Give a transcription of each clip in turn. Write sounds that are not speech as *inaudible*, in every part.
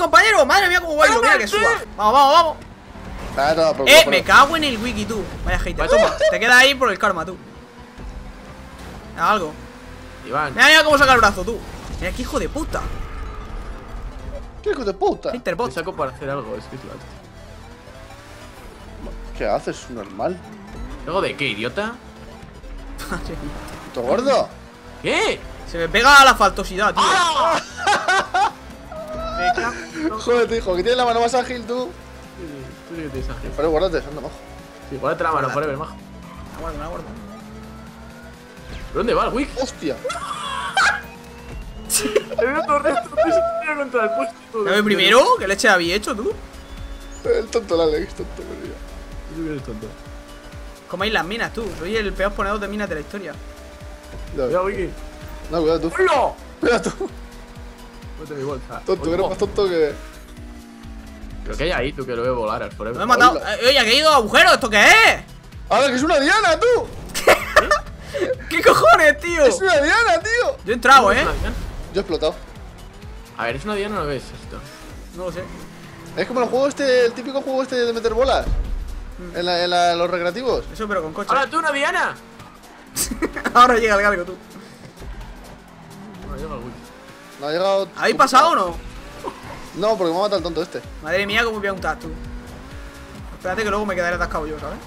compañero! ¡Madre mía, cómo bailo! ¡Mira que suba! ¡Vamos, vamos, vamos! Ah, por- ¡Eh! por- Me cago en el wiki, tú. Vaya hater. Toma, te quedas ahí por el karma, tú. Haz algo. Iván. Mira, mira cómo saca el brazo, tú. Mira, qué hijo de puta. ¿Qué hijo de puta? Te Haterbot. saco para hacer algo, es que es la. ¿Qué haces? Normal. ¿Algo de qué, idiota? ¿Puto *laughs* gordo? ¿Qué? Se me pega la faltosidad, tío. Joder, hijo, que tienes la mano más ágil tú. Sí, Tú sí que tienes ángel. Pero guárdate, anda majo. Sí, guárdate la mano, forever, majo. La guardo, la guardo. ¿Dónde va el Wick? Hostia. He venido corriendo contra el puesto. ¿Dame primero? ¿Qué leche había hecho, tú? El tonto la Alex, tonto, pero ya. Tú que eres tonto. Coméis las minas, tú. Soy el peor ponedor de minas de la historia. Cuidado, Wiki. No, cuidado tú. ¡Hola! Cuidado tú. Ponte mi bolsa. Tonto, eres más tonto que. Pero que hay ahí, tú que lo veo volar al forever. Me he matado. Eh, Oye, que he ido a agujero. ¿Esto qué es? ¡Ahora que es una diana, tú! *laughs* ¿Qué cojones, tío? ¡Es una diana, tío! Yo he entrado, ¿Es eh. Yo he explotado. A ver, ¿es una diana o no ves esto? No lo sé. Es como el juego este, el típico juego este de meter bolas. En, la, en la- los recreativos. Eso, pero con coche. ¡Ahora tú, una diana! *laughs* Ahora llega el galgo, tú. No, llega el. No ha llegado. ¿Habéis pasado o no? No, porque me ha matado el tonto este. Madre mía, cómo voy a untar, tú. Espérate que luego me quedaré atascado yo, ¿sabes?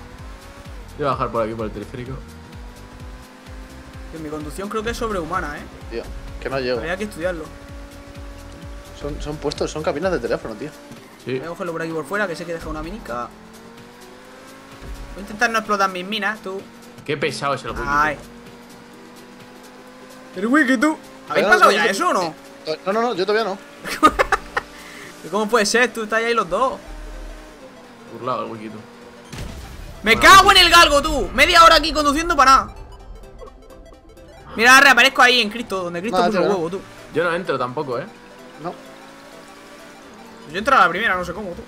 Voy a bajar por aquí por el teleférico. Que mi conducción creo que es sobrehumana, eh. Tío, que no llego. Habría que estudiarlo. Son, son puestos, son cabinas de teléfono, tío. Sí. Voy a cogerlo por aquí por fuera, que sé que deja una minica. Voy a intentar no explotar mis minas, tú. Qué pesado es el. Ay. El wiki, tú. ¿Habéis pasado no, ya no, eso o no? No, no, no, yo todavía no. *laughs* ¿Cómo puede ser? Tú estás ahí los dos. Burlado el Wiki, tú. Me cago en el galgo, tú. Media hora aquí conduciendo para nada. Mira, reaparezco ahí en Cristo, donde Cristo puso el no. huevo, tú. Yo no entro tampoco, ¿eh? No. Yo entro a la primera, no sé cómo, tú.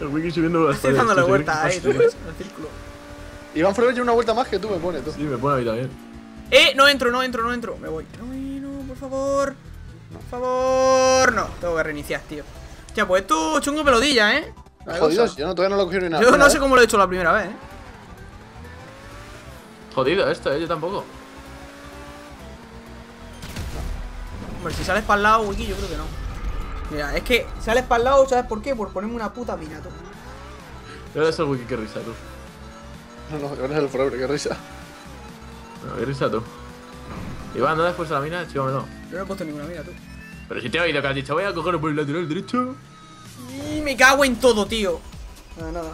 El Wiki subiendo las Estoy dándole vueltas ahí, tú, en el círculo. Iván Forever lleva una vuelta más que tú me pone, tú. Sí, me pone a mí también. Eh, no entro, no entro, no entro. Me voy. No, no, por favor. Por favor. No, tengo que reiniciar, tío. Ya, pues esto chungo pelodilla, ¿eh? Jodido, yo no, todavía no lo cogí ni nada. Yo no Mira, sé eh. cómo lo he hecho la primera vez, ¿eh? Jodido esto, ¿eh? Yo tampoco. Hombre, si sales para el lado, wiki, yo creo que no. Mira, es que sales para el lado, ¿sabes por qué? Por ponerme una puta mina, tú. Ahora es el Wiki, qué risa, tú. No, no, ahora es el Forever, qué risa. Bueno, qué risa, tú. Iván, ¿no has puesto la mina? Chígamelo. Yo no he puesto ninguna mina, tú. Pero si te he oído que has dicho, voy a cogerlo por el lateral derecho. Y me cago en todo, tío. Nada, nada.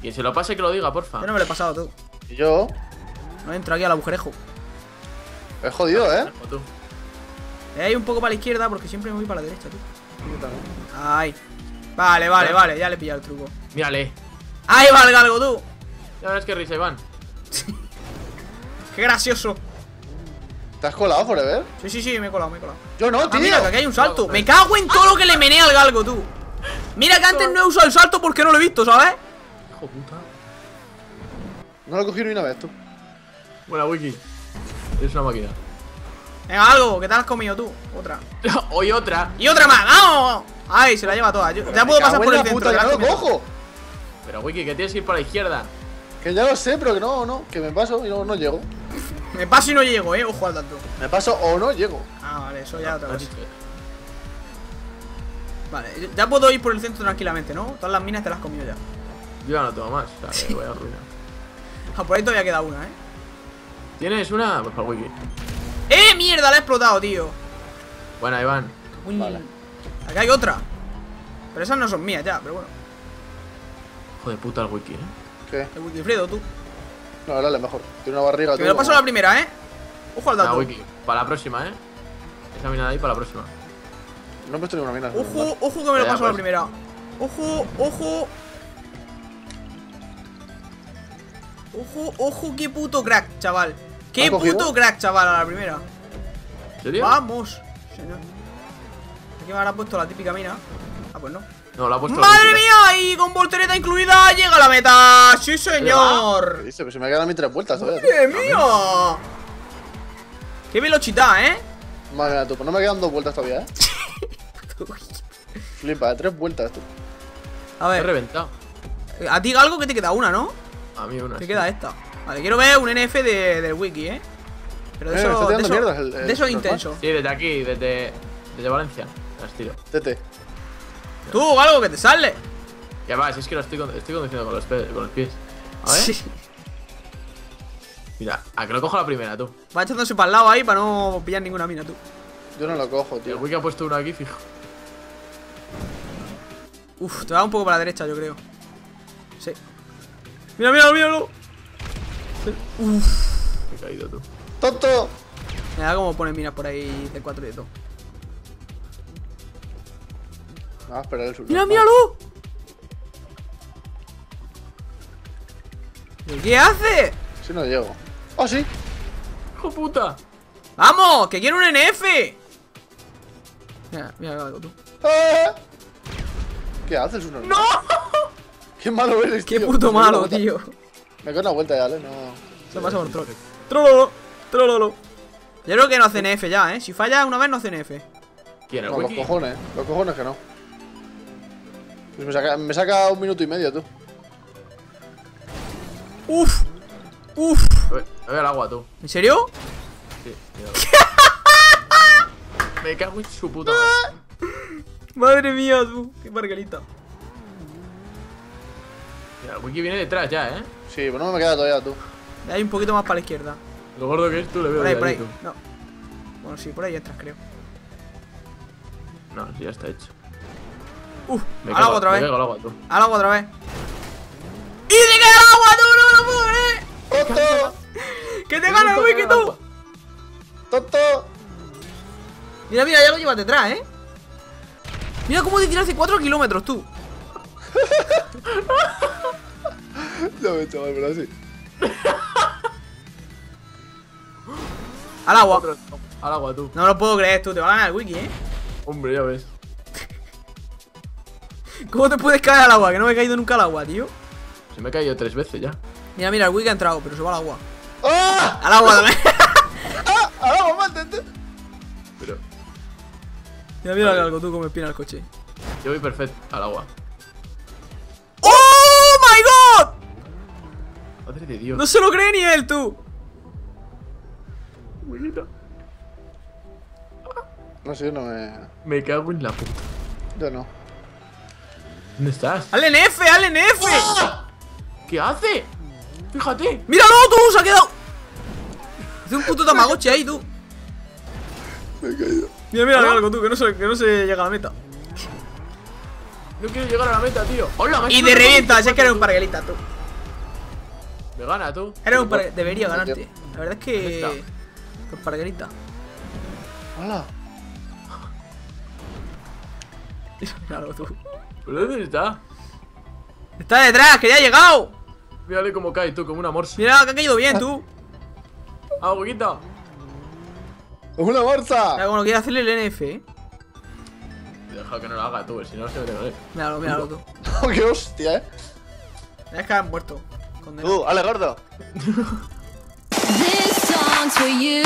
Quien se lo pase que lo diga, porfa. Yo no me lo he pasado, tú. Y yo, No entro aquí al agujerejo. es jodido, ¿eh? O tú. Hay un poco para la izquierda porque siempre me voy para la derecha, tú. Ay. Vale, vale, ¿Eh? vale, ya le he pillado el truco. Mírale. Ahí va el galgo, tú. Ya verás qué risa, Iván. *laughs* Qué gracioso. ¿Te has colado, Forever? Sí, sí, sí, me he colado, me he colado. Yo no, Ah, tío. mira, que aquí hay un salto. Me cago en todo lo que le menea al galgo, tú. Mira que antes no he usado el salto porque no lo he visto, ¿sabes? Hijo puta. No lo cogí ni una vez, tú. Buena, Wiki. Eres una máquina. Venga, algo, que te has comido tú. Otra. *laughs* Hoy otra. Y otra más, ¡vamos! Ay, se la lleva toda. Yo- ya puedo pasar por el centro. puta, no lo cojo. Pero, Wiki, que tienes que ir para la izquierda. Que ya lo sé, pero que no, no. Que me paso y no, no llego. Me paso y no llego, eh. Ojo al dato. Me paso o no llego. Ah, vale, eso ya otra Has vez. dicho. Vale, ya puedo ir por el centro tranquilamente, ¿no? Todas las minas te las has comido ya. Yo ya no tengo más. O sea, que voy a arruinar. *laughs* Ah, por ahí todavía queda una, ¿eh? ¿Tienes una? Pues para Wiki. ¡Eh, mierda! La he explotado, tío. Buena, Iván. Uy. Vale. Acá hay otra. Pero esas no son mías ya, pero bueno. Hijo de puta el Wiki, ¿eh? ¿Qué? El Wilfredo, tú. No, dale, mejor. Tiene una barriga, Que me lo paso a la primera, ¿eh? Ojo al dato. Wiki. Para la próxima, ¿eh? Esa mina de ahí para la próxima. No he puesto ninguna mina. Ojo, ojo que me lo paso a la pues. primera. Ojo, ojo. Ojo, ojo, qué puto crack, chaval. Qué puto crack, chaval, a la primera. ¿En serio? Vamos. Aquí me habrá puesto la típica mina. Ah, pues no. No, la ha puesto ¡Madre mía! Y con voltereta incluida llega a la meta. ¡Sí, ¿Qué señor! dice? Pues se me quedan a mí tres vueltas. ¡Madre mía! ¡Qué velocidad, eh! Madre mía, tú. Pues no me quedan dos vueltas todavía, ¿eh? *laughs* Flipa, tres vueltas tú. A He ver, reventado. a ti algo que te queda una, ¿no? A mí una. Te sí. queda esta. Vale, quiero ver un NF de, del wiki, ¿eh? Pero de Eh, eso, de eso, el- el de eso intenso. Sí, desde aquí, desde, desde Valencia. Las tiro. Tete. Tú, algo que te sale. Ya va, si es que lo estoy, con- estoy conduciendo con los, pe- con los pies. A ver. Sí. Mira, a que lo cojo la primera, tú. Va echándose para el lado ahí para no pillar ninguna mina, tú. Yo no lo cojo, El tío. wiki ha puesto uno aquí, fijo. Uf, te va un poco para la derecha, yo creo. Sí. Mira, míralo, míralo. Uf. Me he caído, tú. ¡Tonto! Mira cómo ponen minas por ahí de 4 y de todo. Ah, espera el sur. ¡Mira, míralo! ¿Pero qué hace? Si no llego. ¡Oh, sí! ¡Hijo puta! ¡Vamos! ¡Que quiero un NF! Mira, mira algo tú. ¡Ah! ¿Qué haces, uno? ¡No! ¡Qué malo eres, ¡Qué tío! puto Me doy una malo, tío! Me quedo una vuelta ya, ¿vale? No. Se pasa por troll. Trololo, trololo. Yo creo que no hace NF ya, ¿eh? Si falla una vez, no hace NF. ¿Quién, el No, los cojones, los cojones que no. Pues me saca, me saca un minuto y medio, tú. ¡Uf! ¡Uf! Me voy al agua, tú. ¿En serio? Sí, mira. *laughs* Me cago en su puta madre. *laughs* Madre mía, tú. Qué margarita. Mira, el wiki viene detrás ya, ¿eh? Sí, pues no me queda todavía, tú. Hay un poquito más para la izquierda. Lo gordo que es tú le veo Por ahí, por ahí. tú. No. Bueno, sí, por ahí entras, creo. No, sí, ya está hecho. Uf, Me al cago- agua otra me vez. al agua, tú. Al agua otra vez. ¡Y se cae al agua, tú! ¡No me lo puedo creer! ¡Tonto! *laughs* ¡Que te gana el wiki, tú! ¡Tonto! Mira, mira, ya lo llevas detrás, ¿eh? Mira cómo te tiras hace 4 kilómetros, tú. *laughs* Ya me chaval, pero así. Al agua. Al agua, tú. No lo puedo creer, tú. Te va a ganar el wiki, ¿eh? Hombre, ya ves. ¿Cómo te puedes caer al agua? Que no me he caído nunca al agua, tío. Se me ha caído tres veces ya. Mira, mira, el wiki ha entrado, pero se va al agua. ¡Ah! Al agua también. *laughs* ¡Ah! ¡Ahora vamos mal, tete! Pero mira, mira algo, tú, cómo espina el coche. yo voy perfecto al agua. ¡Oh, my God! Madre de Dios. No se lo cree ni él, tú. No sé, yo no me. Me cago en la puta. Yo no. ¿Dónde estás? ¡Al NF, al NF! ¿Qué hace? Fíjate. ¡Míralo, tú! ¡Se ha quedado! Hace un puto tamagotchi ahí, tú. Me he caído. Mira, mira algo, tú, que no, se, que no se llega a la meta. No quiero llegar a la meta, tío. ¡Hola! me Y una revienta, si es que eres un parguelita, tú. Me gana, tú. Eres un parguelita. Debería ganarte. La verdad es que. ¿Dónde Por parguelita. ¡Hala! Míralo, *laughs* tú. ¿Pero dónde está? Está detrás, que ya ha llegado. Mírale cómo cae, tú, como una morsa. Mira, que ha caído bien, tú. ¡Ah, huequito! ¡Una Mira bolsa! cómo lo quiere hacerle el NF, eh. Deja que no lo haga tú, si no se me te Míralo, míralo, tú. ¡Oh, *laughs* qué hostia, eh! Es que han muerto. Condenado. Tú, ale gordo. This song's for you.